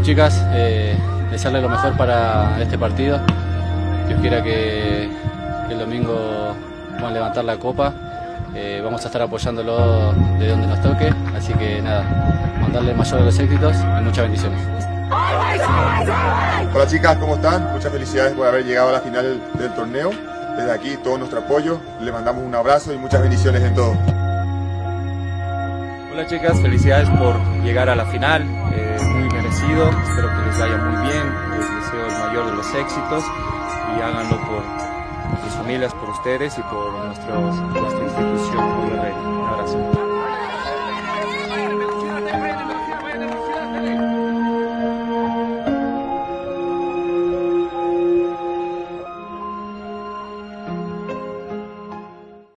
Bueno chicas, eh, desearles lo mejor para este partido. Dios quiera que, que el domingo puedan levantar la copa. Eh, vamos a estar apoyándolo de donde nos toque, así que nada, mandarle el mayor de los éxitos y muchas bendiciones. Hola chicas, ¿cómo están? Muchas felicidades por haber llegado a la final del torneo. Desde aquí todo nuestro apoyo, le mandamos un abrazo y muchas bendiciones en todo. Hola chicas, felicidades por llegar a la final, eh, espero que les vaya muy bien, les deseo el mayor de los éxitos y háganlo por sus familias, por ustedes y por nuestra institución.